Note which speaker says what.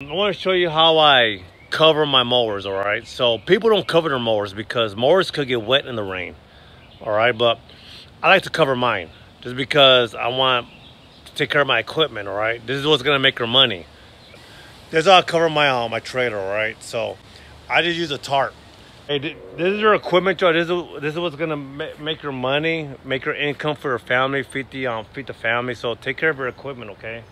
Speaker 1: I want to show you how I cover my mowers, all right? So people don't cover their mowers because mowers could get wet in the rain, all right? But I like to cover mine just because I want to take care of my equipment, all right? This is what's gonna make her money. This is how I cover my uh, my trailer, all right? So I just use a tarp. Hey, this is your equipment, Joe. This is this is what's gonna make your money, make your income for your family, feed the um feed the family. So take care of your equipment, okay?